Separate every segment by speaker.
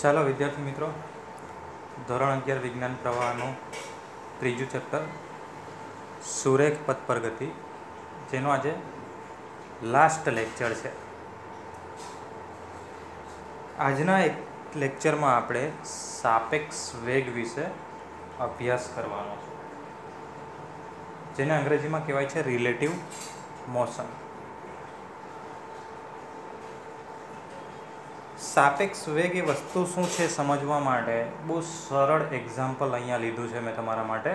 Speaker 1: ચાલો વિદ્યાર્થી મિત્રો, ધોરણ અગિયાર વિજ્ઞાન પ્રવાહનું ત્રીજું ચેપ્ટર, સુરેખ પથ પ્રગતિ જેનો આજે લાસ્ટ લેક્ચર છે. આજના એક લેક્ચરમાં આપણે સાપેક્ષ વેગ વિશે અભ્યાસ કરવાનો છે. જેને અંગ્રેજીમાં કહેવાય છે રિલેટિવ મોશન સાપેક્ષ વેગ એ વસ્તુ શું છે સમજવા માટે? બહુ સરળ એક્ઝામ્પલ અહીંયા લીધું છે મેં તમારા માટે.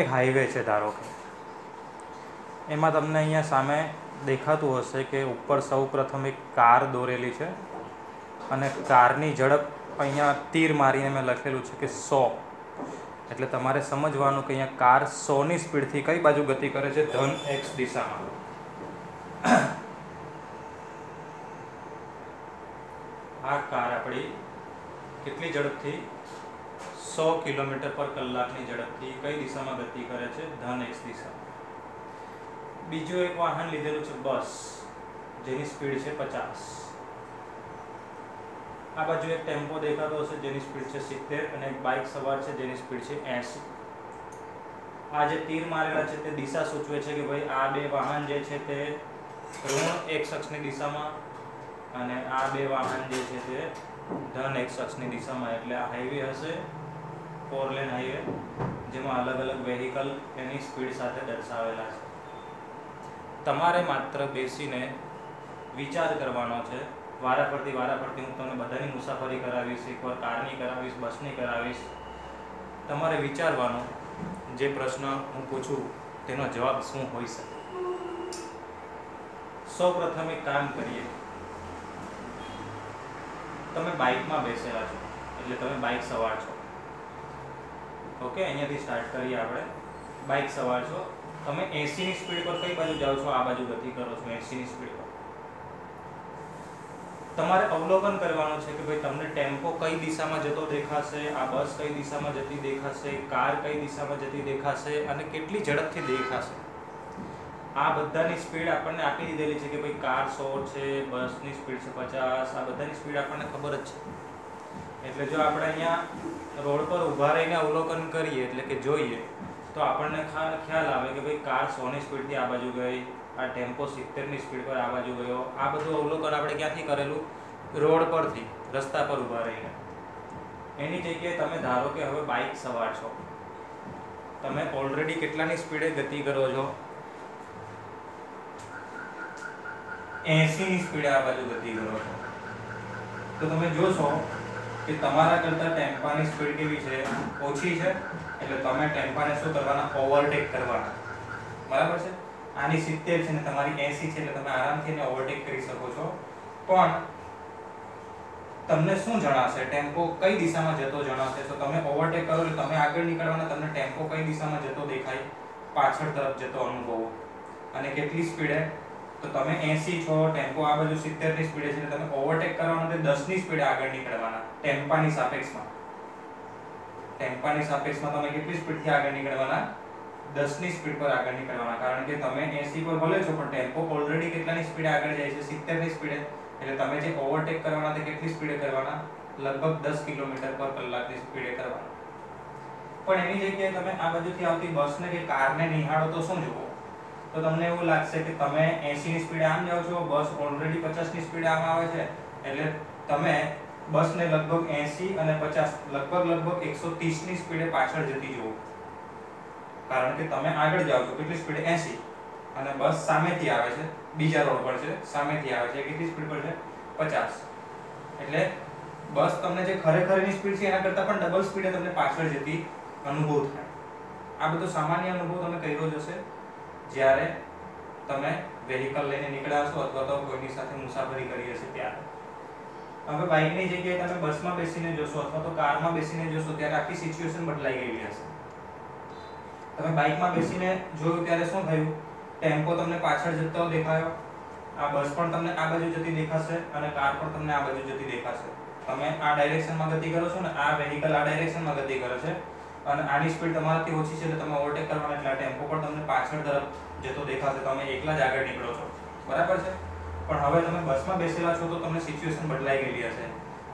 Speaker 1: એક હાઈવે છે ધારો કે. એમાં તમને અહીંયા સામે દેખાતું હશે કે ઉપર સૌ પ્રથમ એક કાર દોરેલી છે અને કારની ઝડપ અહીંયા તીર મારીને મેં લખેલું છે કે સો. એટલે તમારે સમજવાનું કે અહીંયા કાર સોની સ્પીડથી કઈ બાજુ ગતિ કરે છે? ધન એક્સ દિશામાં. આ કાર આપણી કેટલી ઝડપથી સો કિલોમીટર પર કલાકની ઝડપથી કઈ દિશામાં ગતિ કરે છે? ધન એક્સ દિશામાં બીજું એક વાહન લીધેલું છે બસ, જેની સ્પીડ છે પચાસ. આ બાજુ એક ટેમ્પો દેખાતો હશે, જેની સ્પીડ છે સિત્તેર, અને એક બાઇક સવાર છે, જેની સ્પીડ છે એંસી. આ જે તીર મારેલા છે, તે દિશા સૂચવે છે કે ભાઈ આ બે વાહન જે છે તે ઋણ એક શખ્સની દિશામાં અને આ બે વાહન જે છે તે ધન એક શખ્સની દિશામાં, એટલે આ હાઈવે હશે ફોર લેન હાઈવે જેમાં અલગ અલગ વેહિકલ એની સ્પીડ સાથે દર્શાવેલા છે. તમારે માત્ર બેસીને વિચાર કરવાનો છે. વારા વારાફરતી વારા ફરતી હું તમને બધાની મુસાફરી કરાવીશ, એકવાર કારની કરાવીશ, બસની કરાવીશ. તમારે વિચારવાનો જે પ્રશ્ન હું પૂછું, તેનો જવાબ શું હોઈ શકે? સૌ પ્રથમ એક કામ કરીએ. તમે બાઇકમાં બેસેલા છો, એટલે તમે બાઇક સવાર છો. ઓકે, અહીંયાથી સ્ટાર્ટ કરીએ આપણે. બાઇક સવાર છો. તમે એસીની સ્પીડ પર કઈ બાજુ જાઓ છો? આ બાજુ ગતિ કરો છો એસીની સ્પીડ પર. તમારે અવલોકન કરવાનું છે કે ભાઈ તમને ટેમ્પો કઈ દિશામાં જતો દેખાશે, આ બસ કઈ દિશામાં જતી દેખાશે, કાર કઈ દિશામાં જતી દેખાશે, અને કેટલી ઝડપથી દેખાશે. આ બધાની સ્પીડ આપણને આપી દીધેલી છે કે ભાઈ કાર સો છે બસની સ્પીડ છે પચાસ, આ બધાની સ્પીડ આપણને ખબર જ છે. એટલે જો આપણે અહીંયા રોડ પર ઊભા રહીને અવલોકન કરીએ, એટલે કે જોઈએ, તો આપણને ખ્યાલ આવે કે ભાઈ કાર સોની સ્પીડથી આ બાજુ ગઈ, આ ટેમ્પો સિત્તેરની સ્પીડ પર આ બાજુ ગયો. આ બધું અવલોકન આપણે ક્યાંથી કરેલું? રોડ પરથી, રસ્તા પર ઊભા રહીને. એની જગ્યાએ તમે ધારો કે હવે બાઇક સવાર છો. તમે ઓલરેડી કેટલાની સ્પીડે ગતિ કરો છો? એંસીની સ્પીડે આ બાજુ ગતિ કરો છો. તો તમે જોશો કે તમારા કરતાં ટેમ્પાની સ્પીડ કેવી છે? ઓછી છે. એટલે તમે ટેમ્પાને શું કરવાના? ઓવરટેક કરવાના. બરાબર છે? આની સિત્તેર છે ને તમારી એસી છે એટલે તમે આરામથી એને ઓવરટેક કરી શકો છો. પણ તમને શું જણાશે? ટેમ્પો કઈ દિશામાં જતો જણાશે? તો તમે ઓવરટેક કરો એટલે તમે આગળ નીકળવાના, તમને ટેમ્પો કઈ દિશામાં જતો દેખાય? પાછળ તરફ જતો અનુભવો. અને કેટલી સ્પીડે તો તમે 80 છો, ટેમ્પો આ બાજુ 70 ની સ્પીડે છે તમે ઓવરટેક કરવાના તે 10 ની સ્પીડે આગળ નીકળવાના, ટેમ્પાની સાપેક્ષમાં. ટેમ્પાની સાપેક્ષમાં તમે કેટલી સ્પીડથી આગળ નીકળવાના? 10 ની સ્પીડ પર આગળ નીકળવાના, કારણ કે તમે 80 પર ભલે છો, પણ ટેમ્પો ઓલરેડી કેટલાની સ્પીડે આગળ જાય છે? 70 ની સ્પીડે એટલે તમે જે ઓવરટેક કરવાના તે કેટલી સ્પીડે કરવાના? લગભગ 10 કિલોમીટર પર કલાકની સ્પીડે કરવાના. પણ એની જગ્યાએ તમે આ બાજુથી આવતી બસને કે કારને નિહાળો તો શું જુઓ? તો તમને એવું લાગશે કે તમે 80 ની સ્પીડે આમ જાઓ છો, બસ ઓલરેડી 50 ની સ્પીડે આમ આવે છે, એટલે તમે બસને લગભગ 80 અને 50 લગભગ લગભગ 130 ની સ્પીડે પાછળ જતી જુઓ. કારણ કે તમે આગળ જાઓ છો, કેટલી સ્પીડે 80 અને બસ સામેથી આવે છે, બીજા રોડ પર છે, સામેથી આવે છે, કેટલી સ્પીડ પર છે? 50 એટલે બસ તમને જે ખરેખરની સ્પીડ છે, એના કરતાં પણ ડબલ સ્પીડે તમને પાછળ જતી અનુભવ થાય. આ બધો સામાન્ય અનુભવ તમે કર્યો જ હશે. જ્યારે તમે વેહિકલ લઈને નીકળ્યા હશો અથવા તો કોઈની સાથે મુસાફરી કરી હશે ત્યારે. હવે બાઇકની જગ્યાએ તમે બસમાં બેસીને જોશો અથવા તો કારમાં બેસીને જોશો ત્યારે આખી સિચ્યુએશન બદલાઈ ગયેલી હશે. તમે બાઇકમાં બેસીને જોયું ત્યારે શું થયું? ટેમ્પો તમને પાછળ જતો દેખાયો. આ બસ પણ તમને આ બાજુ જતી દેખાશે અને કાર પણ તમને આ બાજુ જતી દેખાશે. તમે આ ડાયરેક્શનમાં ગતિ કરો છો ને આ વેહિકલ આ ડાયરેક્શનમાં ગતિ કરે છે. અને આની સ્પીડ તમારાથી ઓછી છે એટલે તમે ઓવરટેક કરવાના એટલે આ ટેમ્પો પણ તમને પાછળ તરફ જતો દેખાશે. તમે એકલા જ આગળ નીકળો છો. બરાબર છે? પણ હવે તમે બસમાં બેસેલા છો તો તમને સિચ્યુએશન બદલાઈ ગયેલી હશે.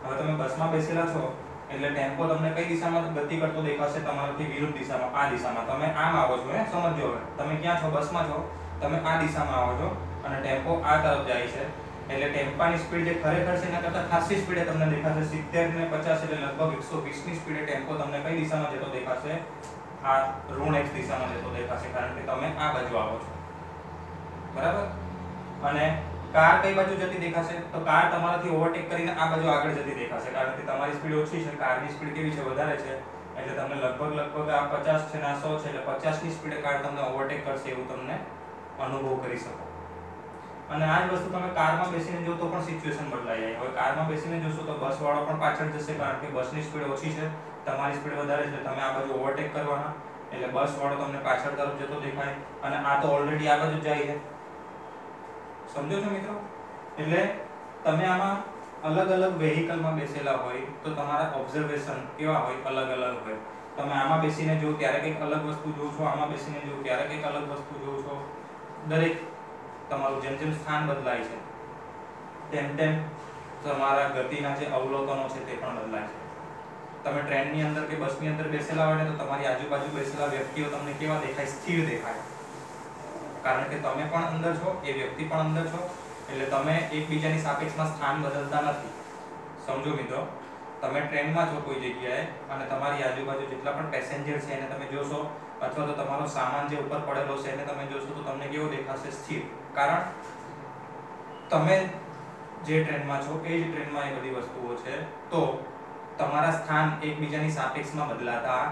Speaker 1: હવે તમે બસમાં બેસેલા છો એટલે ટેમ્પો તમને કઈ દિશામાં ગતિ કરતો દેખાશે? તમારાથી વિરુદ્ધ દિશામાં, આ દિશામાં. તમે આમ આવો છો, હે? સમજો હવે. તમે ક્યાં છો? બસમાં છો. તમે આ દિશામાં આવો છો અને ટેમ્પો આ તરફ જાય છે. એટલે ટેમ્પાની સ્પીડ જે ખરેખર છે એના કરતાં ખાસી સ્પીડે તમને દેખાશે. 70 ને 50 એટલે લગભગ 120 ની સ્પીડે ટેમ્પો તમને કઈ દિશામાં જતો દેખાશે? આ ઋણ એક્સ દિશામાં જતો દેખાશે, કારણ કે તમે આ બાજુ આવો છો. બરાબર? અને કાર કઈ બાજુ જતી દેખાશે? તો કાર તમારાથી ઓવરટેક કરીને આ બાજુ આગળ જતી દેખાશે, કારણ કે તમારી સ્પીડ ઓછી છે, કારની સ્પીડ કેવી છે? વધારે છે. એટલે તમને લગભગ લગભગ આ 50 છે ને આ સો છે, એટલે 50 ની સ્પીડે કાર તમને ઓવરટેક કરશે એવું તમને અનુભવ કરી શકો. અને આ જ વસ્તુ તમે કારમાં બેસીને જો તો પણ સિચ્યુએશન બદલાઈ જાય. હવે કારમાં બેસીને જોશો તો બસ વાળો પણ પાછળ જશે, કારણ કે બસની સ્પીડ ઓછી છે, તમારી સ્પીડ વધારે છે, તમે આ બાજુ ઓવરટેક કરવાના, એટલે બસ વાળો તમને પાછળ તરફ જતો દેખાય, અને આ તો ઓલરેડી આગળ જ જાય છે. સમજો છો મિત્રો? એટલે તમે આમાં અલગ અલગ વેહિકલમાં બેસેલા હોય, તો તમારા ઓબ્ઝર્વેશન કેવા હોય? અલગ અલગ હોય. તમે આમાં બેસીને જો ત્યારે કંઈક અલગ વસ્તુ જોવો છો આમાં બેસીને જો ત્યારે કંઈક અલગ વસ્તુ જોવો છો દરેક તમારું જેમ જેમ સ્થાન બદલાય છે, તેમ તેમ તમારા ગતિના જે અવલોકનો છે તે પણ બદલાય છે. તમે ટ્રેનની અંદર કે બસની અંદર બેસેલા હોય ને તો તમારી આજુબાજુ બેસેલા વ્યક્તિઓ તમને કેવા દેખાય? સ્થિર દેખાય. કારણ કે તમે પણ અંદર છો, એ વ્યક્તિ પણ અંદર છો, એટલે તમે એકબીજાની સાપેક્ષમાં સ્થાન બદલતા નથી. સમજો મિત્રો, તમે ટ્રેનમાં છો કોઈ જગ્યાએ અને તમારી આજુબાજુ જેટલા પણ પેસેન્જર છે એને તમે જોશો અથવા તો તમારો સામાન જે ઉપર પડેલો છે એને તમે જોશો તો તમને કેવો દેખાશે સ્થિર. કારણ તમે જે ટ્રેનમાં છો, એ જ ટ્રેનમાં એ બધી વસ્તુઓ છે, તો તમારા સ્થાન એકબીજાની સાપેક્ષમાં બદલાતા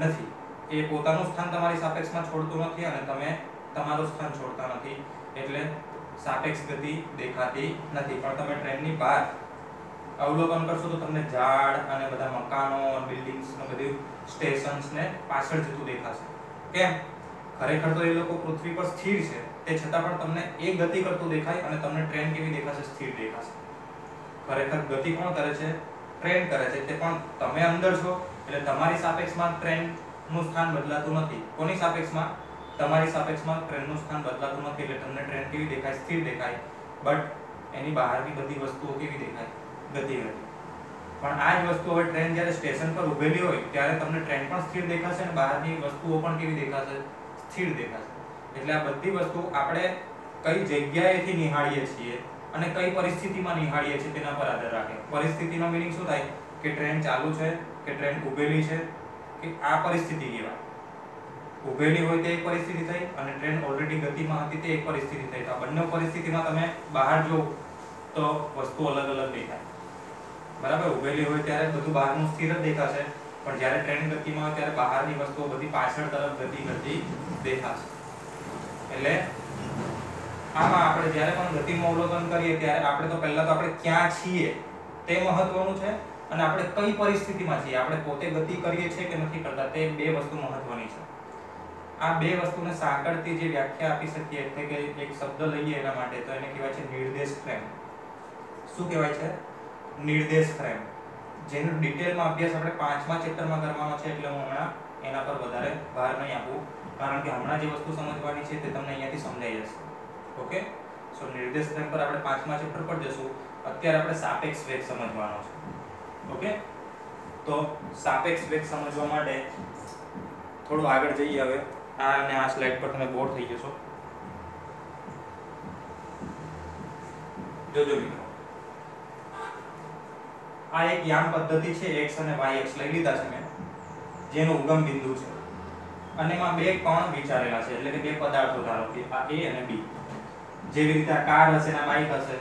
Speaker 1: નથી. એ પોતાનું સ્થાન તમારી સાપેક્ષમાં છોડતું નથી અને તમે તમારું સ્થાન છોડતા નથી. એટલે સાપેક્ષ ગતિ દેખાતી નથી. પણ તમે ટ્રેનની બહાર અવલોકન કરશો તો તમને ઝાડ અને બધા મકાનો બિલ્ડિંગ્સ ને બધું સ્ટેશન્સ ને પાછળ જતું દેખાશે. કેમ? ખરેખર તો એ લોકો પૃથ્વી પર સ્થિર છે. તે છતાં પણ તમને એ ગતિ કરતું દેખાય અને તમને ટ્રેન કેવી દેખાશે? સ્થિર દેખાશે. ખરેખર ગતિ કોણ કરે છે? ટ્રેન કરે છે. તે પણ તમે અંદર છો, એટલે તમારી સાપેક્ષમાં ટ્રેનનું સ્થાન બદલાતું નથી. કોની સાપેક્ષમાં? તમારી સાપેક્ષમાં ટ્રેનનું સ્થાન બદલાતું નથી, એટલે તમને ટ્રેન કેવી દેખાય? સ્થિર દેખાય. બટ એની બહારની બધી વસ્તુઓ કેવી દેખાય? ગતિ હતી પણ આ જ વસ્તુ હવે ટ્રેન જ્યારે સ્ટેશન પર ઊભેલી હોય, ત્યારે તમને ટ્રેન પણ સ્થિર દેખાશે અને બહારની વસ્તુઓ પણ કેવી દેખાશે? સ્થિર દેખાશે. એટલે આ બધી વસ્તુ આપણે કઈ જગ્યાએથી નિહાળીએ છીએ અને કઈ પરિસ્થિતિમાં નિહાળીએ છીએ તેના પર આધાર રાખે. પરિસ્થિતિનો મિનિંગ શું થાય? કે ટ્રેન ચાલુ છે, કે ટ્રેન ઊભેલી છે, કે આ પરિસ્થિતિ કહેવાય. ઊભેલી હોય તે એક પરિસ્થિતિ થઈ અને ટ્રેન ઓલરેડી ગતિમાં હતી તે એક પરિસ્થિતિ થઈ. તો આ બંને પરિસ્થિતિમાં તમે બહાર જો, તો વસ્તુ અલગ અલગ દેખાય. બરાબર ઊભેલી હોય ત્યારે બધું બહારનું સ્થિર જ દેખાશે. પણ જ્યારે ટ્રેન ગતિમાં હોય ત્યારે બહારની વસ્તુઓ બધી પાછળ તરફ ગતિ કરતી દેખાશે. એટલે આમાં આપણે જ્યારે પણ ગતિનું અવલોકન કરીએ ત્યારે આપણે તો પહેલા તો આપણે ક્યાં છીએ, તે મહત્વનું છે અને આપણે કઈ પરિસ્થિતિમાં છીએ, આપણે પોતે ગતિ કરીએ છીએ કે નથી કરતા, તે બે વસ્તુ મહત્વની છે. આ બે વસ્તુને સાંકળતી જે વ્યાખ્યા આપી શકીએ, એટલે કે એક શબ્દ લઈએ એના માટે, તો એને કહેવાય છે નિર્દેશ ફ્રેમ શું કહેવાય છે? નિર્દેશ ફ્રેમ જેનો ડિટેલમાં અભ્યાસ આપણે પાંચમા ચેપ્ટરમાં કરવાનો છે એટલે હું હમણાં એના પર વધારે ભાર નહીં આપું. કારણ કે હમણાં જે વસ્તુ સમજવાની છે તે તમને અહીંયાથી સમજાઈ જશે. ઓકે? સો નિર્દેશ ફ્રેમ પર આપણે પાંચમા ચેપ્ટર પર જશું. અત્યારે આપણે સાપેક્ષ વેગ સમજવાનો છે. ઓકે? તો સાપેક્ષ વેગ સમજવા માટે થોડું આગળ જઈએ હવે. આ અને આ સ્લાઇડ પર તમે બોર થઈ જશો. જોજો મિત્રો. આ એક યામ પદ્ધતિ છે x અને y અક્ષ લઈ લીધા છે મેં. જેનો ઉગમ બિંદુ છે. અને એમાં બે કોણ વિચારેલા છે, એટલે કે બે પદાર્થો ધારો કે આ a અને b જેવી રીતે આ કાર હશે ને બાઇક હશે.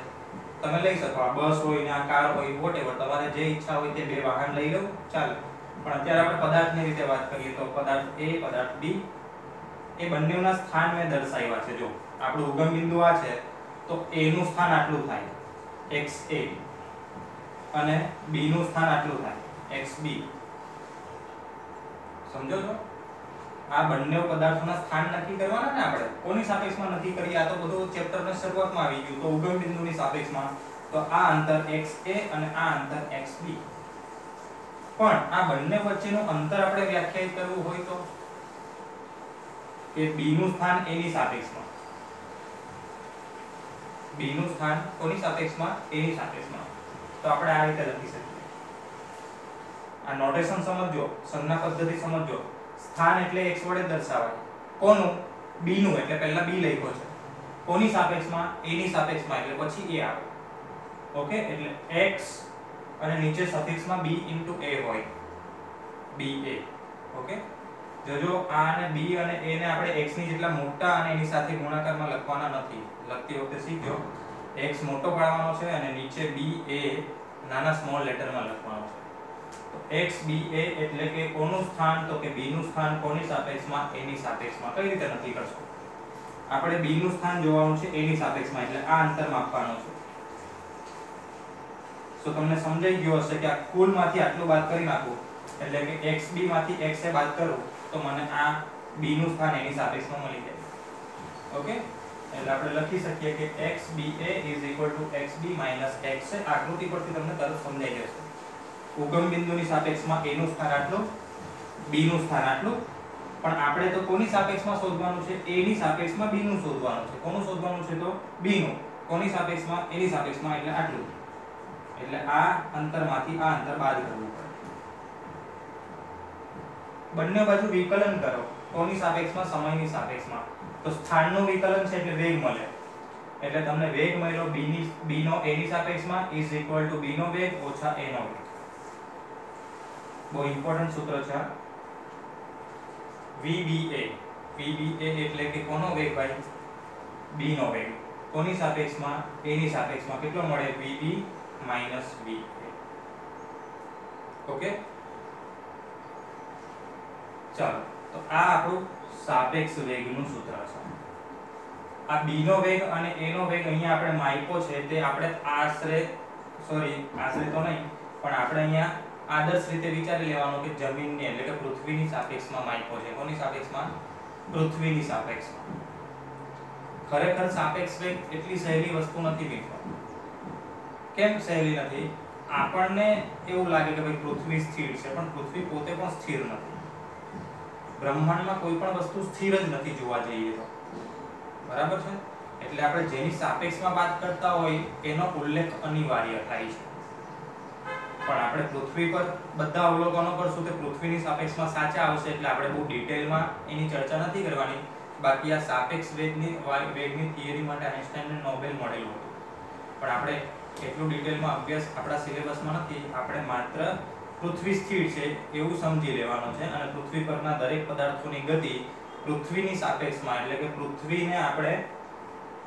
Speaker 1: તમે લઈ શકો, આ બસ હોય ને આ કાર હોય વોટેવર તમારે જે ઈચ્છા હોય તે બે વાહન લઈ લો, ચાલે. પણ અત્યારે આપણે પદાર્થની રીતે વાત કરીએ તો પદાર્થ a પદાર્થ b એ બંનેના સ્થાન મેં દર્શાવ્યા છે. જો આપણું ઉગમ બિંદુ આ છે, તો a નું સ્થાન આટલું થાય. x a અને b નું સ્થાન આટલું થાય. Xb સમજો છો? આ બંને પદાર્થોના સ્થાન નક્કી કરવાના ને આપણે? કોની સાપેક્ષમાં નક્કી કરીએ? આ તો બધું ચેપ્ટરના શરૂઆતમાં આવી ગયું. તો ઉગમ બિંદુની સાપેક્ષમાં. તો આ અંતર xa અને આ અંતર xb પણ આ બંને વચ્ચેનું અંતર આપણે વ્યાખ્યાયિત કરવું હોય તો? કે b નું સ્થાન a ની સાપેક્ષમાં. B નું સ્થાન કોની સાપેક્ષમાં? A ની સાપેક્ષમાં. તો આપણે આ રીતે લખી શકીએ. આ નોટેશન સમજજો, સંજ્ઞા પદ્ધતિ સમજજો. સ્થાન એટલે x વડે દર્શાવાય. કોનું? b નું એટલે પહેલા b લખ્યો છે. કોની સાપેક્ષમાં? A ની સાપેક્ષમાં, એટલે પછી a આવે. ઓકે? એટલે x અને નીચે સફિક્સમાં b a હોય. Ba okay? જોજો આ અને b અને a ને આપણે x ની જેટલા મોટા અને એની સાથે ગુણાકારમાં લખવાના નથી. લખતી વખતે શીખજો. X મોટો પાડવાનો છે અને નીચે b a નાના સ્મોલ લેટરમાં લખવાનો છે. તો x, b, a એટલે કે કોનું સ્થાન? તો કે b નું સ્થાન કોની સાપેક્ષમાં? A ની સાપેક્ષમાં. કઈ રીતે નક્કી કરશો? આપણે b નું સ્થાન જોવાનું છે, a ની સાપેક્ષમાં. એટલે આ અંતર માપવાનું છે. સો તમને સમજાઈ ગયો હશે કે આ કુલમાંથી આટલું બાદ કરી નાખો. એટલે કે xb માંથી x એ બાદ કરું, તો મને આ b નું સ્થાન એની સાપેક્ષમાં મળી જાય. ઓકે એટલે આપણે લખી શકીએ કે xba xb x આકૃતિ પરથી તમને તરત સમજાઈ જશે. ઉગમ બિંદુની સાપેક્ષમાં a નું સ્થાન આટલું, b નું સ્થાન આટલું. પણ આપણે તો કોની સાપેક્ષમાં શોધવાનું છે? a ની સાપેક્ષમાં b નું શોધવાનું છે. કોનું શોધવાનું છે તો? b નું. કોની સાપેક્ષમાં? a ની સાપેક્ષમાં, એટલે આટલું. એટલે આ અંતરમાંથી આ અંતર બાદ કરવું પડે. બંને બાજુ વિકલન કરો. કોની સાપેક્ષમાં, સમયની સાપેક્ષમાં. તો સ્થાનનું વિકલન છે એટલે વેગ મળે. એટલે તમને વેગ મળ્યો b ની b નો a ની સાપેક્ષમાં is equal to b નો વેગ ઓછા a નો વેગ. બહુ ઇમ્પોર્ટન્ટ સૂત્ર છે VBA. VBA એટલે કે કોનો વેગ ભાઈ? b નો વેગ. કોની સાપેક્ષમાં? a ની સાપેક્ષમાં. કેટલો મળે? VB minus VA. ઓકે ચાલો. તો આ આપણું સાપેક્ષ વેગનું સૂત્ર છે. આ b નો વેગ અને a નો વેગ અહીંયા આપણે માપ્યો છે તે આપણે આશરે સોરી આશરે તો નહીં, પણ આપણે અહીંયા આદર્શ રીતે વિચારી લેવાનું કે જમીનની, એટલે કે પૃથ્વીની સાપેક્ષમાં માપ્યો છે. કોની સાપેક્ષમાં? પૃથ્વીની સાપેક્ષમાં. ખરેખર સાપેક્ષ વેગ એટલી સહેલી વસ્તુ નથી મિત્રો. કેમ સહેલી નથી? આપણને એવું લાગે કે ભાઈ પૃથ્વી સ્થિર છે, પણ પૃથ્વી પોતે પણ સ્થિર નથી. બ્રહ્માંડમાં કોઈ પણ વસ્તુ સ્થિર જ નથી જોવા જઈએ તો. બરાબર છે? એટલે આપણે જેની સાપેક્ષમાં વાત કરતા હોય, એનો ઉલ્લેખ અનિવાર્ય થાય છે. પણ આપણે પૃથ્વી પર બધા અવલોકનો કરશું કે પૃથ્વીની સાપેક્ષમાં સાચા આવશે એટલે આપણે બહુ ડિટેલમાં એની ચર્ચા નથી કરવાની. બાકી આ સાપેક્ષ વેગની વેગની થિયરી માટે આઈન્સ્ટાઈનને નોબેલ મળેલું હતું. પણ આપણે એટલું ડિટેલમાં અભ્યાસ આપણા સિલેબસમાં નથી. આપણે માત્ર પૃથ્વી સ્થિર છે એવું સમજી લેવાનું છે અને પૃથ્વી પરના દરેક પદાર્થોની ગતિ પૃથ્વીની સાપેક્ષમાં, એટલે કે પૃથ્વીને આપણે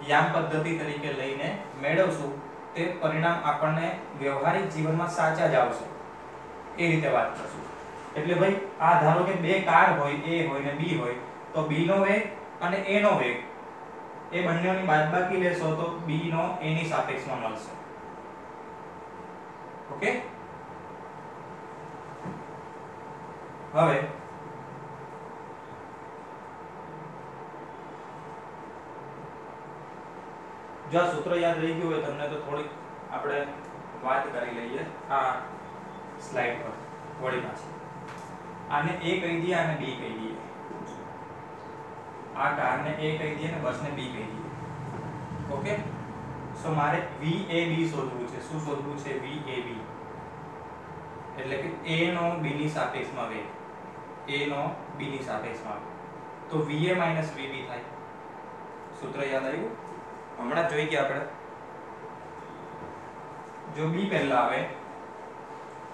Speaker 1: યામ પદ્ધતિ તરીકે લઈને મેળવશું, તે પરિણામ આપણને વ્યવહારિક જીવનમાં સાચા જ આવશે. એ રીતે વાત કરશું. એટલે ભાઈ, આ ધારો કે બે કાર હોય, એ હોય ને બી હોય, તો બીનો વેગ અને એનો વેગ, એ બંનેની બાદબાકી લેશો તો બીનો નો A સાપેક્ષમાં મળશે. ઓકે? હવે જો આ સૂત્ર યાદ રહી ગયું હોય, તમને તો થોડીક આપણે વાત કરી લઈએ આ સ્લાઇડ પર વળી પાછી આને એ કહી દઈએ, આને બી કહી દઈએ. આ કારને એ કહી દઈએ ને બસને બી કહી દઈએ. ઓકે સો મારે VAB શોધવું છે. શું શોધવું છે? VAB એટલે કે A નો B ની સાપેક્ષમાં વેગ. A નો B ની સાપેક્ષમાં તો VA VB થાય. સૂત્ર યાદ આવ્યું? હમણાં જોઈ ગયા આપણે. જો B પહેલા આવે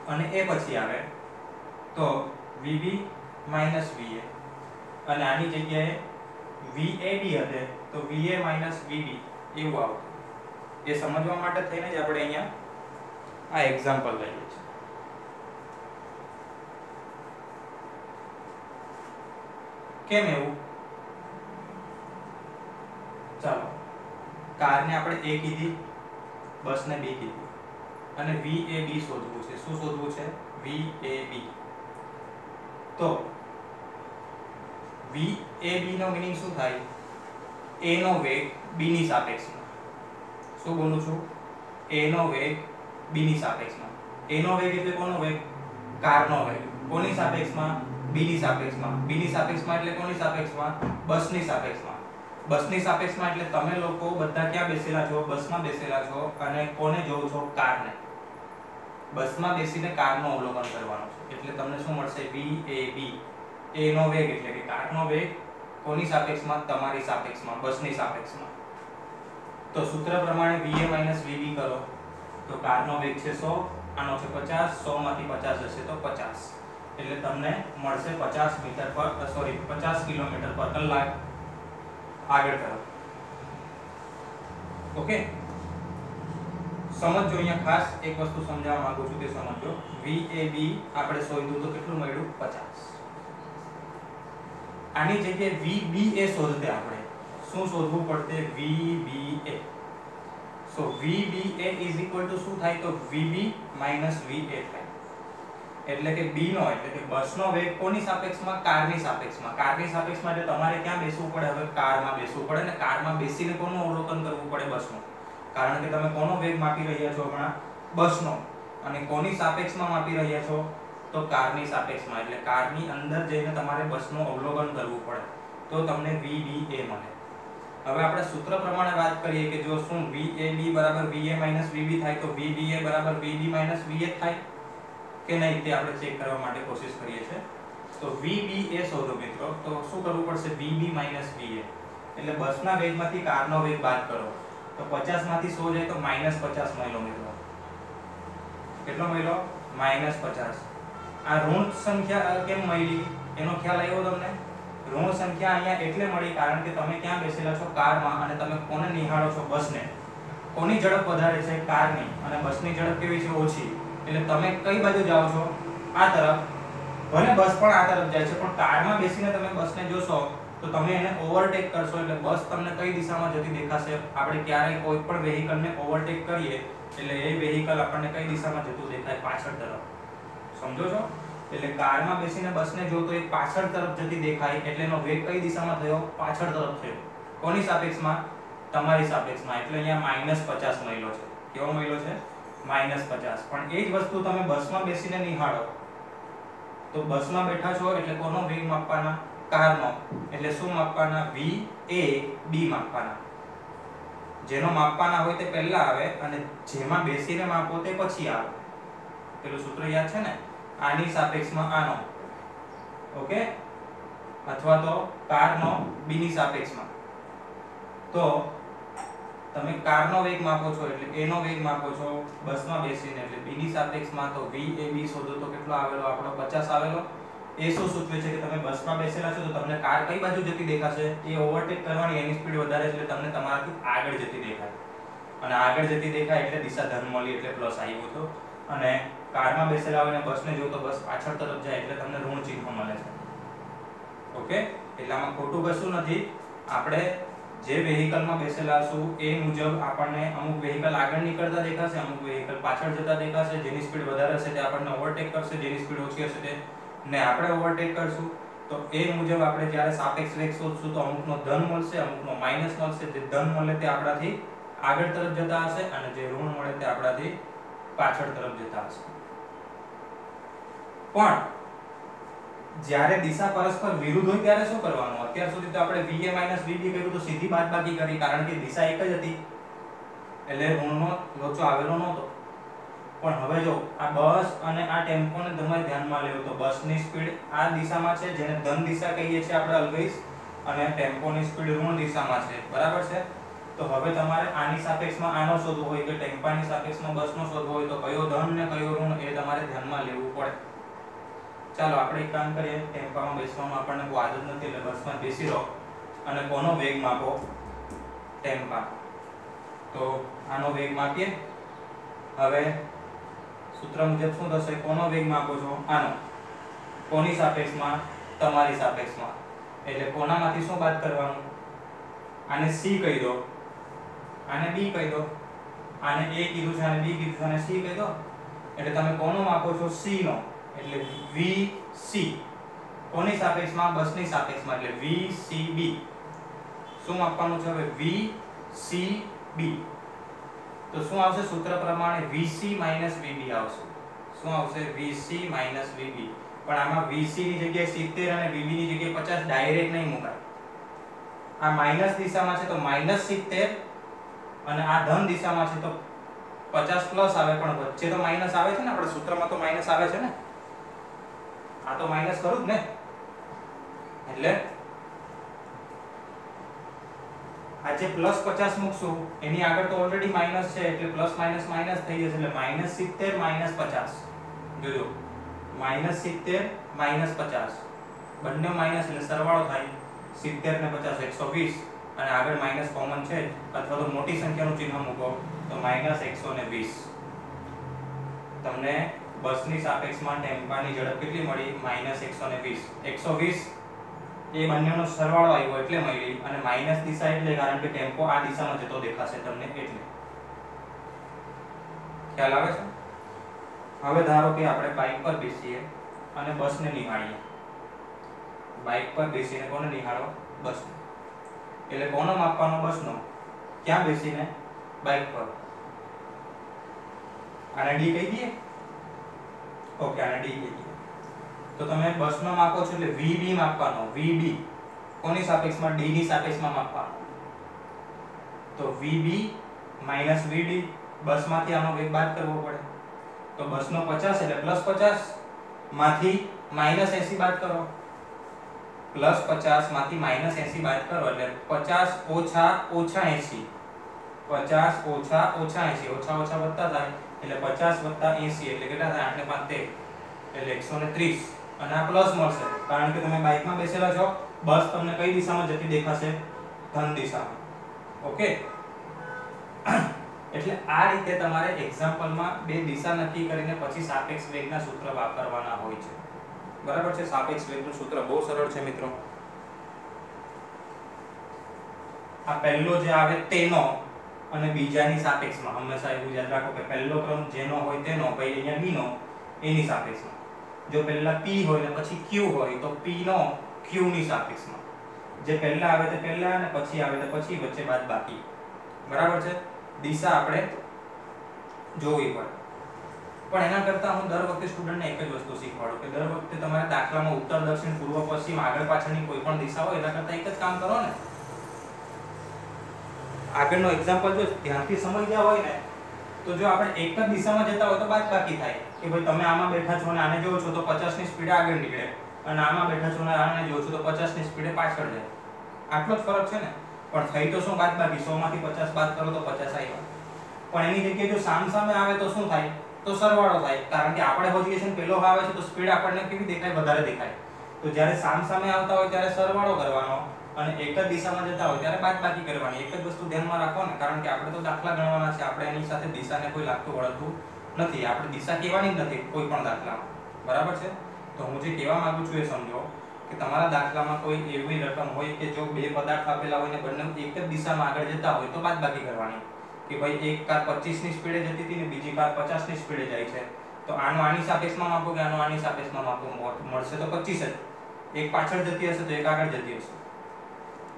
Speaker 1: અને A પછી આવે, તો VB VA અને આની જગ્યાએ VAB હશે, તો VA VB એવું આવતું. એ સમજવા માટે થઈને જ આપણે અહીંયા આ એક્ઝામ્પલ લઈએ છીએ. કેમ એવું? ચાલો. કારને આપણે A કીધી, બસને B કીધી. અને VAB શોધવું છે. શું શોધવું છે? VAB તો VAB નો મીનિંગ શું થાય? A નો વેગ B ની સાપેક્ષમાં. શું બોલું છું? A નો વેગ B ની સાપેક્ષમાં. A નો વેગ એટલે કોનો વેગ? કારનો વેગ. કોની સાપેક્ષમાં? B ની સાપેક્ષમાં. B ની સાપેક્ષમાં એટલે કોની સાપેક્ષમાં? બસની સાપેક્ષમાં. બસની સાપેક્ષમાં એટલે તમે લોકો બધા ક્યાં બેસેલા છો? બસમાં બેસેલા છો અને કોને જોવો છો? કારને. બસમાં બેસીને કારનું અવલોકન કરવાનું છે. એટલે તમને શું મળશે? બી a b a નો વેગ એટલે કે કારનો વેગ કોની સાપેક્ષમાં? તમારી સાપેક્ષમાં, બસની સાપેક્ષમાં. તો સૂત્ર પ્રમાણે va vb કરો. તો કારનો વેગ છે 100 આનો છે 50 100 માંથી 50 જશે તો 50 એટલે તમને મળશે 50 મીટર પર સોરી 50 કિલોમીટર પર કલાક. આગળ તરફ. ઓકે? સમજો અહીંયા ખાસ એક વસ્તુ સમજાવવા માંગુ છું તે સમજો. VAB આપણે શોધ્યું તો કેટલું મળ્યું? 50 આની જગ્યાએ VBA શોધતે આપણે. શું શોધવું પડતે VBA સો VBA શું થાય? તો VB VA થાય. એટલે કે B નો એટલે કે બસનો વેગ કોની સાપેક્ષમાં? કારની સાપેક્ષમાં. કારની સાપેક્ષમાં એટલે તમારે ક્યાં બેસવું પડે? હવે કારમાં બેસવું પડે ને કારમાં બેસીને કોનું અવલોકન કરવું પડે બસનું? કારણ કે તમે કોનો વેગ માપી રહ્યા છો હમણાં? બસનો. અને કોની સાપેક્ષમાં માપી રહ્યા છો? તો કારની સાપેક્ષમાં. એટલે કારની અંદર જઈને તમારે બસનું અવલોકન કરવું પડે. તો તમને VBA મળે. હવે આપણે સૂત્ર પ્રમાણે વાત કરીએ કે જો શું? VAB VA VB થાય તો બરાબર VB VA થાય? કે નહીં તે આપણે ચેક કરવા માટે કોશિશ કરીએ છીએ. તો VBA શોધો મિત્રો. તો શું કરવું પડશે? VB VA એટલે બસના વેગમાંથી કારનો વેગ બાદ કરો. તો 50 માંથી 100 જાય તો -50 મળ્યો મિત્રો. કેટલો મળ્યો? -50 આ ઋણ સંખ્યા કેમ મળી? એનો ખ્યાલ આવ્યો તમને? ઋણ સંખ્યા અહીંયા એટલે મળી કારણ કે તમે ક્યાં બેસેલા છો? કારમાં અને તમે કોને નિહાળો છો? બસને. કોની ઝડપ વધારે છે? કારની. અને બસની ઝડપ કેવી છે? ઓછી. એટલે તમે કઈ બાજુ જાઓ છો? આ તરફ. ભલે બસ પણ આ તરફ જાય છે, પણ કારમાં બેસીને તમે બસને જોશો, તો તમે એને ઓવરટેક કરશો. એટલે બસ તમને કઈ દિશામાં જતી દેખાશે? આપણે ક્યારેય કોઈ પણ વેહિકલને ઓવરટેક કરીએ, એટલે એ વેહિકલ આપણને કઈ દિશામાં જતું દેખાય? પાછળ તરફ. સમજો છો? એટલે કારમાં બેસીને બસને જો તો એ પાછળ તરફ જતી દેખાય, એટલે એનો વેગ કઈ દિશામાં થયો? પાછળ તરફ થયો. કોની સાપેક્ષમાં? તમારી સાપેક્ષમાં. એટલે અહીંયા માઇનસ પચાસ મળ્યો છે. કેવો મળ્યો છે? માઇનસ પચાસ. પણ એ જ વસ્તુ તમે બસમાં બેસીને નિહાળો. તો બસમાં બેઠા છો એટલે કોનો વેગ માપવાના? કારનો. એટલે શું માપવાના? વી એ બી માપવાના. જેનો માપવાના હોય તે પહેલા આવે અને જેમાં બેસીને માપો તે પછી આવે. પેલું સૂત્ર યાદ છે ને? આની સાપેક્ષમાં આનો. ઓકે? અથવા તો કારનો બીની સાપેક્ષમાં. તો તમે કારનો વેગ માપો છો એટલે a નો વેગ માપો છો, બસમાં બેસીને, એટલે b ની સાપેક્ષમાં તો VAB શોધો તો કેટલો આવેલો? આપણો 50 આવેલો. એ શું સૂચવે છે કે તમે બસમાં બેસેલા છો તો તમને કાર કઈ બાજુ જતી દેખાશે? એ ઓવરટેક કરવાની એની સ્પીડ વધારે એટલે તમને તમારાથી આગળ જતી દેખાય. અને આગળ જતી દેખાય એટલે દિશા ધન મળી એટલે પ્લસ આવ્યો તો અને કારમાં બેસેલા હોય અને બસને જો તો બસ પાછળ તરફ જાય એટલે તમને ઋણ ચિહ્ન મળે છે. ઓકે? એટલે આમાં ખોટું કશું નથી. આપણે જે વેહિકલમાં બેસેલા છું, એ મુજબ આપણને અમુક વેહિકલ આગળ નીકળતા દેખાશે, અમુક વેહિકલ પાછળ જતા દેખાશે, જેની સ્પીડ વધારે હશે તે આપણને ઓવરટેક કરશે, જેની સ્પીડ ઓછી હશે તે ને આપણે ઓવરટેક કરશું. તો એ મુજબ આપણે જ્યારે સાપેક્ષ વેગ શોધશું, તો અમુકનો ધન મળશે, અમુકનો માઇનસ મળશે. જે ધન મળે તે આપણાથી આગળ તરફ જતા હશે અને જે ઋણ મળે તે આપણાથી પાછળ તરફ જતા હશે. પણ જ્યારે દિશા પરસ્પર વિરુદ્ધ હોય ત્યારે શું કરવાનું? અત્યાર સુધી તો આપણે VA VB કર્યું તો સીધી બાદબાકી કરી, કારણ કે દિશા એક જ હતી. એટલે ઋણનો લોચો આવેલો નહોતો. પણ હવે જો આ બસ અને આ ટેમ્પોને તમારે ધ્યાનમાં લેવો તો બસની સ્પીડ આ દિશામાં છે, જેને ધન દિશા કહીએ છીએ આપણે અલ્વેઝ, અને ટેમ્પોની સ્પીડ ઋણ દિશામાં છે. બરાબર છે? તો હવે તમારે આની સાપેક્ષમાં આનો શોધવો હોય કે ટેમ્પાની સાપેક્ષમાં બસનો શોધવો હોય તો કયો ધન ને કયો ઋણ એ તમારે ધ્યાનમાં લેવું પડે. ચાલો આપણે એક કામ કરીએ, ટેમ્પામાં બેસવામાં આપણને બહુ આદત નથી એટલે બસમાં બેસી રહો અને કોનો વેગ માપો? ટેમ્પા. તો આનો વેગ માપીએ. હવે સૂત્ર મુજબ શું થશે? કોનો વેગ માપો છો? આનો. કોની સાપેક્ષમાં? તમારી સાપેક્ષમાં. એટલે કોનામાંથી શું બાદ કરવાનું? આને સી કહી દો. આને બી કહી દો. આને એ કીધું છે, આને બી કીધું છે, આને સી કહી દો. એટલે તમે કોનો માપો છો? સી નો એટલે VC કોની સાપેક્ષમાં? બસની સાપેક્ષમાં. એટલે VCB શું આપવાનું છે હવે? VCB તો શું આવશે? સૂત્ર પ્રમાણે VC VB આવશે. શું આવશે? VC VB પણ આમાં VC ની જગ્યાએ 70 અને VB ની જગ્યાએ 50 ડાયરેક્ટ નહીં મુકાય. આ માઇનસ દિશામાં છે તો માઇનસ સિત્તેર અને આ ધન દિશામાં છે તો પચાસ પ્લસ આવે. પણ વચ્ચે તો માઇનસ આવે છે ને? આપણા સૂત્રમાં તો માઇનસ આવે છે ને? આ તો માઇનસ કરું જ ને. એટલે આ જે પ્લસ પચાસ મૂકશું, એની આગળ તો ઓલરેડી માઇનસ છે, એટલે પ્લસ માઇનસ માઇનસ થઈ જશે, એટલે માઇનસ સિત્તેર માઇનસ પચાસ. જોજો માઇનસ સિત્તેર માઇનસ પચાસ. બંને માઇનસ એટલે સરવાળો થાય સિત્તેર ને પચાસ, એકસો વીસ. અને આગળ માઇનસ કોમન છે, અથવા તો મોટી સંખ્યાનું ચિહ્ન મૂકો, તો માઇનસ એકસો ને વીસ. તમને બસની સાપેક્ષમાં ટેમ્પાની ઝડપ કેટલી મળી? માઇનસ એકસો ને વીસ. એકસો વીસ એ બંનેનો સરવાળો આવ્યો એટલે મળી અને માઇનસ દિશા એટલે કારણ કે ટેમ્પો આ દિશામાં જતો દેખાશે તમને એટલે. ખ્યાલ આવે છે? હવે ધારો કે આપણે બાઇક પર બેસીએ અને બસને નિહાળીએ. બાઇક પર બેસીને કોને નિહાળો? બસને. એટલે કોનો માપવાનો બસનો? ક્યાં બેસીને? બાઇક પર. આને ડી કહી દઈએ? ઓકે આને ડી કહી તો તમે બસનો માપો છો એટલે VB માપવાનો VB કોની સાપેક્ષમાં? D ની સાપેક્ષમાં માપવાનો. તો VB VD બસમાંથી આનો વેગ બાદ કરવો પડે. તો બસનો 50 એટલે પ્લસ 50 માંથી માઇનસ 80 બાદ કરો. પ્લસ 50 માંથી માઇનસ 80 બાદ કરો એટલે 50 ઓછા ઓછા 80 50 ઓછા ઓછા 80 ઓછા ઓછા વધતા થાય એટલે 50 વત્તા 80 એટલે કેટલા થાય? 8 ને 5 એટલે 130 અને આ પ્લસ મળશે. કારણ કે તમે બાઇકમાં બેસેલા છો બસ તમને કઈ દિશામાં જતી દેખાશે? ધન દિશામાં. ઓકે એટલે આ રીતે તમારે એક્ઝામ્પલમાં બે દિશા નક્કી કરીને પછી સાપેક્ષ વેગના સૂત્ર વાપરવાના હોય છે. બરાબર છે? સાપેક્ષ વેગનું સૂત્ર બહુ સરળ છે, મિત્રો. આ પહેલો જે આવે તેનો અને બીજાની સાપેક્ષમાં. હંમેશા એવું યાદ રાખો કે પહેલો ક્રમ જેનો હોય તેનો પછી અહીંયા બીનો, એની સાપેક્ષમાં. જો પહેલા p હોય ને પછી q હોય, તો p નો q ની સાપેક્ષમાં. જે પહેલા આવે તે પહેલા અને પછી આવે તે પછી, વચ્ચે બાદ બાકી. બરાબર છે? દિશા આપણે જોવી પડે. પણ એના કરતા હું દર વખતે સ્ટુડન્ટને એક જ વસ્તુ શીખવાડું કે દર વખતે તમારે દાખલામાં ઉત્તર, દક્ષિણ, પૂર્વ, પશ્ચિમ, આગળ, પાછળની કોઈ પણ દિશા હોય, એના કરતા એક જ કામ કરો ને. આગળનો એક્ઝામ્પલ જો ધ્યાનથી સમજ્યા હોય ને, તો જો આપણે એક જ દિશામાં જતા હોય તો બાદ બાકી થાય કે ભાઈ તમે આમાં બેઠા છો અને આને જોવો છો તો 50 ની સ્પીડે આગળ નીકળે અને આમાં બેઠા છો ને આને જોવો છો તો 50 ની સ્પીડે પાછળ જાય આટલો જ ફરક છે ને? પણ થઈ તો શું બાદ બાકી? 100 માંથી 50 બાદ કરો તો 50 આવ્યા પણ એની જગ્યાએ જો સામ સામે આવે તો શું થાય? તો સરવાળો થાય. કારણ કે આપણે હોઈએ છીએ પેલો આવે છે તો સ્પીડ આપણને કેવી દેખાય? વધારે દેખાય. તો જ્યારે સામ સામે આવતા હોય ત્યારે સરવાળો કરવાનો. અને એક જ દિશામાં જતા હોય ત્યારે બાદબાકી કરવાની. એક જ વસ્તુ ધ્યાનમાં રાખો ને કારણ કે આપણે તો દાખલા ગણવાના છે. આપણે એની સાથે દિશાને કોઈ લાગતું વળતું નથી. આપણે દિશા કહેવાની જ નથી કોઈ પણ દાખલામાં. બરાબર છે? તો હું જે કહેવા માંગુ છું એ સમજો કે તમારા દાખલામાં કોઈ એવી રકમ હોય કે જો બે પદાર્થ આપેલા હોય ને બંને એક જ દિશામાં આગળ જતા હોય તો બાદબાકી કરવાની. કે ભાઈ એક કાર 25 ની સ્પીડે જતી હતી ને બીજી કાર 50 ની સ્પીડે જાય છે. તો આનો આની સાપેક્ષમાં માપો કે આનો આની સાપેક્ષમાં માપો? મળશે તો 25 જ. એક પાછળ જતી હશે તો એક આગળ જતી હશે.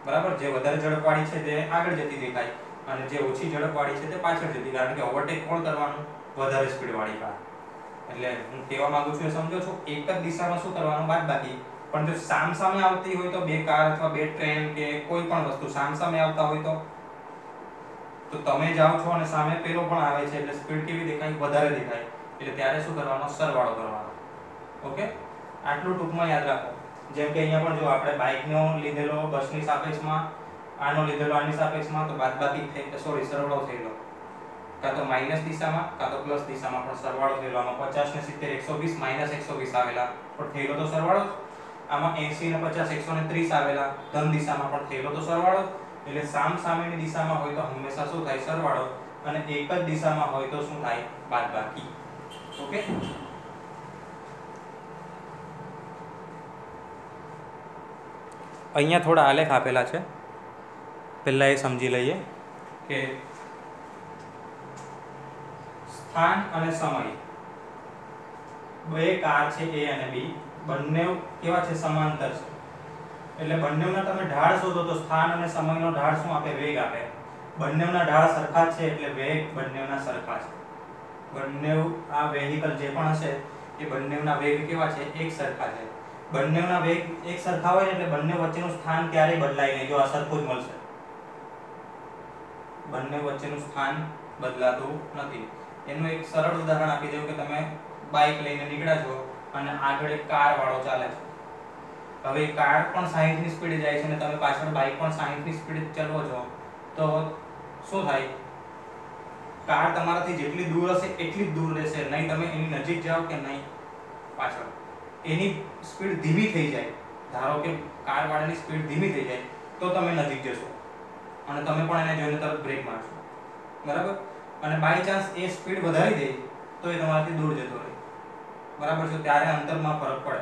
Speaker 1: બરાબર? જે વધારે ઝડપવાળી છે તે આગળ જતી દેખાય અને જે ઓછી ઝડપવાળી છે તે પાછળ જતી, કારણ કે ઓવરટેક કોણ કરવાનું? વધારે સ્પીડ વાળી કાર એટલે હું કહેવા માંગુ છું એ સમજો છો, એક જ દિશામાં શું કરવાનું બાદ બાકી? પણ જો સામ સામે આવતી હોય તો બે કાર અથવા બે ટ્રેન કે કોઈ પણ વસ્તુ સામ સામે આવતા હોય તો? તો તમે જાઓ છો અને સામે પેલો પણ આવે છે, એટલે સ્પીડ કેવી દેખાય? વધારે દેખાય. એટલે ત્યારે શું કરવાનો? સરવાળો કરવાનો. ઓકે આટલું ટૂંકમાં યાદ રાખો. જેમ કે અહીંયા પણ જો આપણે બાઇકનો લીધેલો બસની સાપેક્ષમાં, આનો લીધેલો, આની સાપેક્ષમાં, તો બાદબાકી સોરી સરવાળો થયેલો. કાં તો માઇનસ દિશામાં, કાં તો પ્લસ દિશામાં પણ સરવાળો થયેલો. આમાં પચાસ ને સિત્તેર, એકસો વીસ માઇનસ એકસો વીસ આવેલા. પણ થયેલો તો સરવાળો. આમાં એસી ને પચાસ, એકસો ને ત્રીસ આવેલા. ધન દિશામાં પણ થયેલો તો સરવાળો એટલે સામ સામેની દિશામાં હોય તો હંમેશા શું થાય? સરવાળો. અને એક જ દિશામાં હોય તો શું થાય? બાદબાકી. ઓકે? અહીંયા થોડા આલેખ આપેલા છે. પહેલાં એ સમજી લઈએ કે સ્થાન અને સમય. બે કાર છે એ અને બી બંને કેવા છે? સમાંતર છે. એટલે બંનેના તમે ઢાળ શોધો તો સ્થાન અને સમયનો ઢાળ શું આપે? વેગ આપે. બંનેના ઢાળ સરખા છે એટલે વેગ બંનેના સરખા છે. બંને આ વેહિકલ જે પણ હશે એ બંનેના વેગ કેવા છે? એક સરખા છે. બંનેના વેગ એક સરખા હોય એટલે બંને વચ્ચેનું સ્થાન ક્યારેય બદલાય નહીં. જો આ સરખું જ મળશે. બંને વચ્ચેનું સ્થાન બદલાતું નથી. એનું એક સરળ ઉદાહરણ આપી દઉં કે તમે બાઇક લઈને નીકળ્યા છો અને આગળ એક કાર વાળો ચાલે છે. હવે કાર પણ 60 ની સ્પીડે જાય છે અને તમે પાછળ બાઇક પણ 60 ની સ્પીડે ચલાવો છો, તો શું થાય? કાર તમારાથી જેટલી દૂર હશે એટલી જ દૂર રહેશે. નહીં, તમે એની નજીક જાઓ કે નહીં પાછળ? એની સ્પીડ ધીમી થઈ જાય, ધારો કે કારવાળાની સ્પીડ ધીમી થઈ જાય, તો તમે નજીક જશો. અને તમે પણ એને જોઈને તરત બ્રેક મારશો. બરાબર? અને બાય ચાન્સ એ સ્પીડ વધારી દે, તો એ તમારાથી દૂર જતો રહે. બરાબર છે? ત્યારે અંતરમાં ફરક પડે.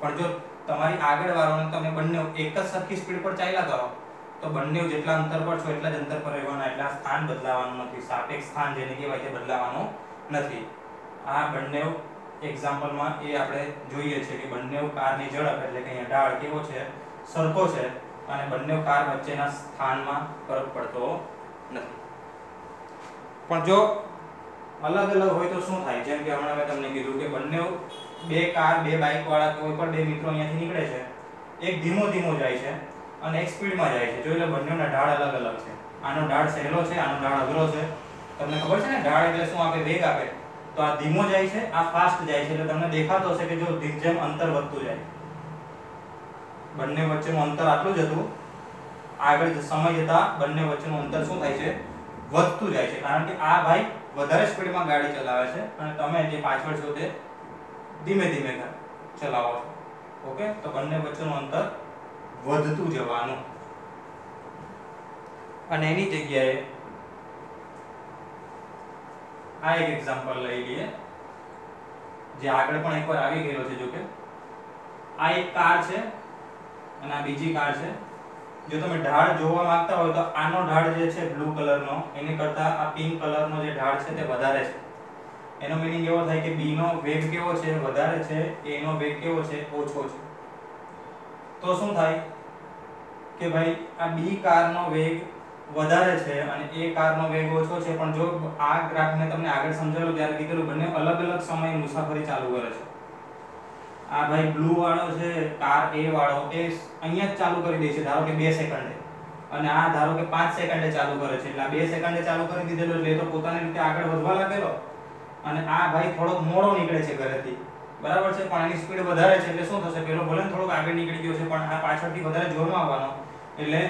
Speaker 1: પણ જો તમારી આગળ વાળાને તમે બંને એક જ સરખી સ્પીડ પર ચાલ્યા કરો, તો બંને જેટલા અંતર પર છો એટલા જ અંતર પર રહેવાના, એટલા સ્થાન બદલાવાનું નથી. સાપેક્ષ સ્થાન જેને કહેવાય તે બદલાવાનું નથી. આ બંને એક્ઝામ્પલમાં એ આપણે જોઈએ છે કે બંને કારની ઝડપ એટલે કે અહીંયા ઢાળ કેવો છે? સરખો છે અને બંને કાર વચ્ચેના સ્થાનમાં ફરક પડતો નથી. પણ જો અલગ અલગ હોય તો શું થાય? જેમ કે હમણાં મેં તમને કીધું કે બંને બે કાર, બે બાઇક વાળા કોઈ પણ બે મિત્રો અહીંયાથી નીકળે છે, એક ધીમો ધીમો જાય છે અને એક સ્પીડમાં જાય છે. જોઈ લો બંનેના ઢાળ અલગ અલગ છે. આનો ઢાળ સહેલો છે, આનો ઢાળ અઘરો છે. તમને ખબર છે ને? ઢાળ એટલે શું? આપે વેગ આપે. તો આ ધીમો જાય છે, આ ફાસ્ટ જાય છે. એટલે તમને દેખાતો હશે કે જો જેમ અંતર વધતું જાય. બંને વચ્ચેનું અંતર આટલું જ હતું. આગળ સમય જતા બંને વચ્ચેનું અંતર શું થાય છે? વધતું જાય છે. કારણ કે આ ભાઈ વધારે સ્પીડમાં ગાડી ચલાવે છે અને તમે જે પાછળ છો તે ધીમે ધીમે ચલાવો છો. ઓકે? તો બંને વચ્ચેનું અંતર વધતું જવાનું. અને એની જગ્યાએ આ એક એક્ઝામ્પલ લઈ લઈએ. જે આગળ પણ એકવાર આવી ગયેલો છે, જો કે. આ એક કાર છે અને આ બીજી કાર છે. જો તમે ઢાળ જોવા માંગતા હોય તો આનો ઢાળ જે છે બ્લુ કલરનો એની કરતા આ પિંક કલરનો જે ઢાળ છે તે વધારે છે. એનો મીનિંગ એવો થાય કે બી નો વેગ કેવો છે, વધારે છે એનો વેગ કેવો છે, ઓછો છે. તો શું થાય? કે ભાઈ આ બી કારનો વેગ વધારે છે અને એ કારનો વેગ ઓછો છે, પણ જો આ ગ્રાફને તમને આગળ સમજાવ્યું ત્યારે કીધેલું બંને અલગ અલગ સમયે મુસાફરી ચાલુ કરે છે. આ ભાઈ બ્લુ વાળો છે, કાર એ વાળો, એ અહીંયા જ ચાલુ કરી દે છે, ધારો કે 2 સેકન્ડે. અને આ ધારો કે 5 સેકન્ડે ચાલુ કરે છે, એટલે આ 2 સેકન્ડે ચાલુ કરી દીધેલો એટલે તો પોતાની રીતે આગળ વધવા લાગેલો. અને આ ભાઈ થોડોક મોડો નીકળે છે ઘરેથી. બરાબર છે પણ એની સ્પીડ વધારે છે, એટલે શું થશે? પેલો ભલે થોડોક આગળ નીકળી ગયો છે, પણ આ પાછળથી વધારે જોરમાં આવવાનો. એટલે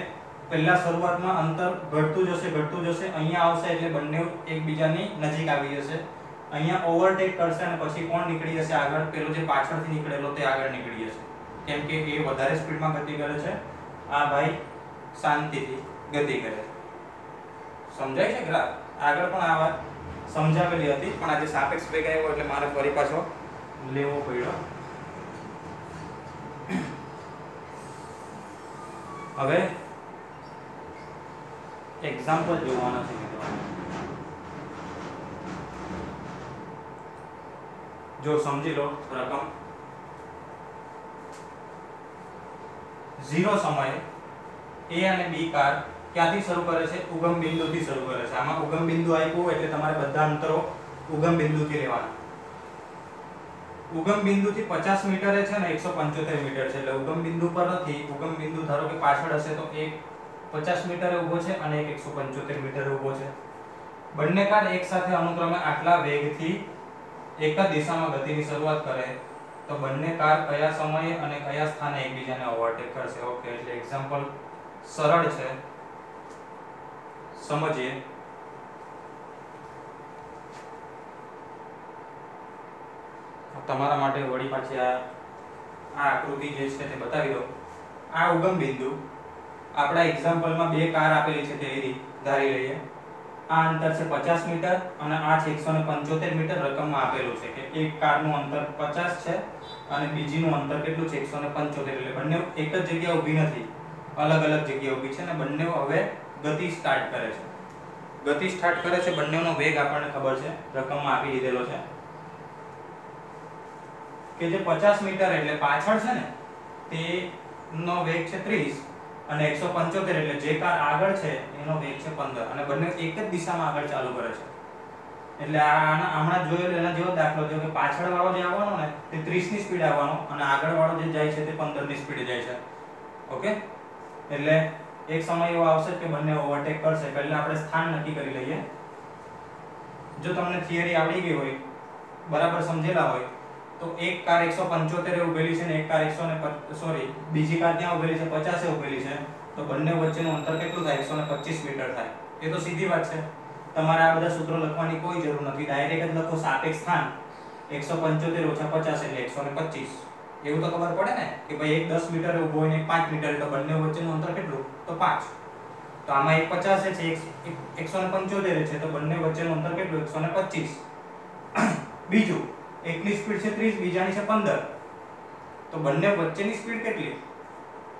Speaker 1: પહેલા શરૂઆતમાં અંતર ઘટતું જશે ઘટતું જશે. અહીંયા આવશે એટલે બંને એકબીજાની નજીક આવી જશે. અહીંયા ઓવરટેક કરશે અને પછી કોણ નીકળી જશે આગળ? પેલો જે પાછળથી નીકળેલો તે આગળ નીકળી જશે. કેમ કે એ વધારે સ્પીડમાં ગતિ કરે છે. આ ભાઈ શાંતિથી ગતિ કરે સમજાય છે ગ્રાફ આગળ પણ આ વાત સમજાવેલી હતી, પણ આજે સાપેક્ષ વેગ આવ્યો એટલે મારે ફરી પાછો લેવો પડ્યો. હવે એક્ઝામ્પલ જોવાનો છે જો સમજી લો રકમ ઝીરો સમયે એ અને બી કાર ક્યાંથી શરૂ કરે છે ઉગમ બિંદુથી શરૂ કરે છે આમાં ઉગમ બિંદુ આપ્યું એટલે તમારે બધા અંતરો ઉગમ બિંદુથી લેવાના ઉગમ બિંદુથી પચાસ મીટર છે ને 175 મીટર છે એટલે ઉગમ બિંદુ પર નથી, ઉગમ બિંદુ ધારો કે પાછળ હશે તો એક પચાસ મીટર ઊભો છે અને એક એકસો પંચોતેર મીટર ઊભો છે. બંને કાર એકસાથે અનુક્રમે આટલા વેગથી એક જ દિશામાં ગતિની શરૂઆત કરે તો બંને કાર કયા સમયે અને કયા સ્થાને એકબીજાને ઓવરટેક કરશે? ઓકે એટલે એક્ઝામ્પલ સરળ છે. સમજીએ. તમારા માટે વળી પાછી આ આકૃતિ જે છે તે બતાવી દો આ ઉગમ બિંદુ આપણા એક્ઝામ્પલમાં બે કાર આપેલી છે તેવી ધારી લઈએ. આ અંતર છે 50 મીટર અને આ છે 175 મીટર રકમમાં આપેલું છે કે એક કારનું અંતર 50 છે અને બીજીનું અંતર કેટલું છે? 175 એટલે બંને એક જ જગ્યાએ ઊભી નથી. અલગ અલગ જગ્યાએ ઊભી છે અને બંને હવે ગતિ સ્ટાર્ટ કરે છે. ગતિ સ્ટાર્ટ કરે છે બંનેનો વેગ આપણને ખબર છે. રકમમાં આપી દીધેલો છે. કે જે 50 મીટર એટલે પાછળ છે ને તે નો વેગ છે 30 અને 175 એટલે જે કાર આગળ છે, એનો વેગ છે 15 અને બંને એક જ દિશામાં આગળ ચાલુ કરે છે. એટલે આના હમણાં જોયેલો, એના જેવો દાખલો થયો કે પાછળ વાળો જે આવવાનો ને, તે 30 ની સ્પીડ આવવાનો અને આગળ વાળો જે જાય છે, તે 15 ની સ્પીડે જાય છે. ઓકે? એટલે એક સમય એવો આવશે કે બંને ઓવરટેક કરશે. એટલે આપણે સ્થાન નક્કી કરી લઈએ. જો તમને થિયરી આવડી ગઈ હોય, બરાબર સમજેલા હોય તો એક કાર 175 એ ઉભેલી છે ને એક કાર 100 સોરી બીજી કાર ત્યાં ઉભેલી છે 50 એ ઉભેલી છે. તો બંને વચ્ચેનું અંતર કેટલું થાય? 125 મીટર થાય. એ તો સીધી વાત છે. તમારે આ બધા સૂત્રો લખવાની કોઈ જરૂર નથી. ડાયરેક્ટ જ લખો સાપેક્ષ સ્થાન. 175 ઓછા 50 એટલે 125 એવું તો ખબર પડે ને? કે ભાઈ એક 10 મીટર ઊભો હોય ને એક 5 મીટર તો બંને વચ્ચેનું અંતર કેટલું? તો 5 તો આમાં એક 50 છે, એક 175 છે, તો બંને વચ્ચેનું અંતર કેટલું? 125 બીજું એકની સ્પીડ છે 30 બીજાની છે 15 તો બંને વચ્ચેની સ્પીડ કેટલી?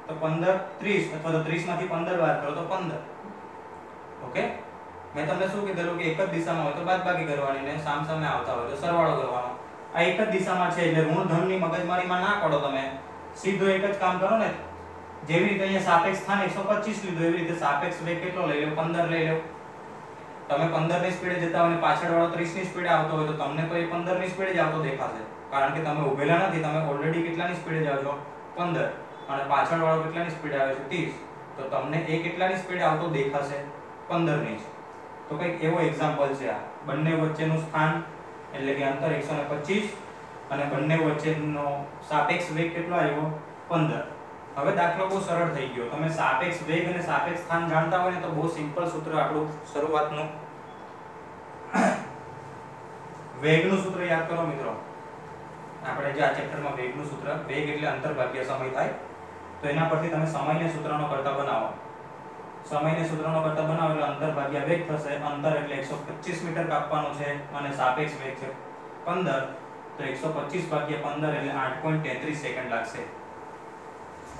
Speaker 1: તો 15 30 અથવા તો 30 માંથી 15 બાદ કરો તો 15 ઓકે? મેં તમને શું કીધેલું કે એક જ દિશામાં હોય તો બાદબાકી કરવાની ને સામ સામે આવતા હોય તો સરવાળો કરવાનો. આ એક જ દિશામાં છે એટલે ઋણ ધનની મગજમારીમાં ના પડો તમે. સીધો એક જ કામ કરો ને. જેવી રીતે અહીંયા સાપેક્ષ સ્થાન 125 લીધો, એવી રીતે સાપેક્ષ વેગ કેટલો લઈ લો 15 લઈ લો તમે 15 ની સ્પીડે જતા હોય ને પાછળ વાળો 30 ની સ્પીડે આવતો હોય તો તમને તો એ 15 ની સ્પીડે જ આવતો દેખાશે. કારણ કે તમે ઊભેલા નથી, તમે ઓલરેડી કેટલાની સ્પીડે જાવ છો? 15 અને પાછળ વાળો કેટલાની સ્પીડે આવે છે? 30 તો તમને એ કેટલાની સ્પીડે આવતો દેખાશે? 15 ની જ. તો કંઈક એવો એક્ઝામ્પલ છે આ. બંને વચ્ચેનું સ્થાન, એટલે કે અંતર 125 અને બંને વચ્ચેનો સાપેક્ષ વેગ કેટલો આવ્યો? 15 હવે દાખલો બહુ સરળ થઈ ગયો. તમે સાપેક્ષ વેગ અને સાપેક્ષ સ્થાન જાણતા હોય ને તો બહુ સિમ્પલ સૂત્ર આપણું શરૂઆતનું વેગનું સૂત્ર યાદ કરો મિત્રો. આપણે જે આ ચેપ્ટરમાં વેગનું સૂત્ર, વેગ એટલે અંતર ભાગ્યા સમય થાય, તો એના પરથી તમે સમયને સૂત્રનો કરતા બનાવો. સમયને સૂત્રનો કરતા બનાવો એટલે અંતર ભાગ્યા વેગ થશે. અંતર એટલે 125 મીટર કાપવાનું છે અને સાપેક્ષ વેગ છે 15 તો 125 ભાગ્યા 15 એટલે 8.33 સેકન્ડ લાગશે.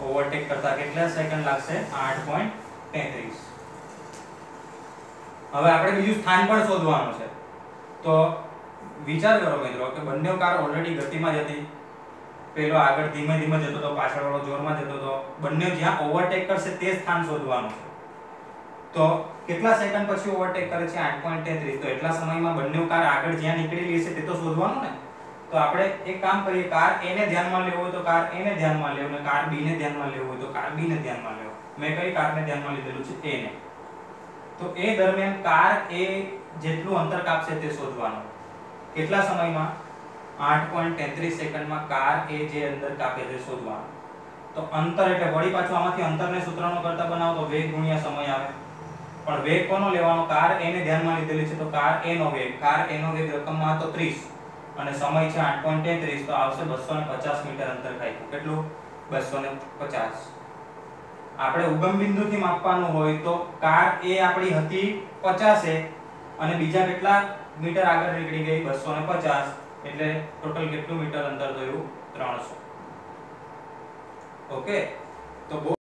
Speaker 1: ઓવરટેક કરતા કેટલા સેકન્ડ લાગશે? 8.33 હવે આપણે બીજું સ્થાન પણ શોધવાનું છે. તો વિચાર કરો મિત્રો કે બંને કાર ઓલરેડી ગતિમાં જતી પેલો આગળ ધીમે ધીમે જતો તો પાછળ વાળો જોરમાં જતો તો, બંને જ્યાં ઓવરટેક કરશે તે સ્થાન શોધવાનું છે. તો કેટલા સેકન્ડ પછી ઓવરટેક કરે છે? 8.33 તો એટલા સમયમાં બંને કાર આગળ જ્યાં નીકળેલી છે તે તો શોધવાનું ને? તો આપણે એક કામ કરીએ, કાર A ને ધ્યાનમાં લેવો હોય તો કાર A ને ધ્યાનમાં લેવો અને કાર B ને ધ્યાનમાં લેવો હોય તો કાર B ને ધ્યાનમાં લેવો. મેં કઈ કારને ધ્યાનમાં લીધેલું છે? A ને. તો એ દરમિયાન કાર A જેટલું અંતર કાપશે તે શોધવાનું. કેટલા સમયમાં? 8.33 સેકન્ડમાં કાર A જે અંતર કાપે તે શોધવાનું. તો અંતર એટલે વળી પાછું આમાંથી અંતરને સૂત્રનો કરતા બનાવો તો વેગ ગુણ્યા સમય આવે. પણ વેગ કોનો લેવાનો? કાર A ને ધ્યાનમાં લીધેલી છે તો કાર A નો વેગ. કાર A વેગ રકમમાં તો 30 અને સમય છે 8.33 તો આવશે 250 મીટર અંતર કાપ્યું કેટલું? 250 આપણે ઉગમ બિંદુથી માપવાનું હોય તો કાર એ આપણી હતી 50 એ અને બીજા કેટલા મીટર આગળ નીકળી ગઈ? 250 એટલે ટોટલ કેટલું મીટર અંતર થયું? 300 ઓકે? તો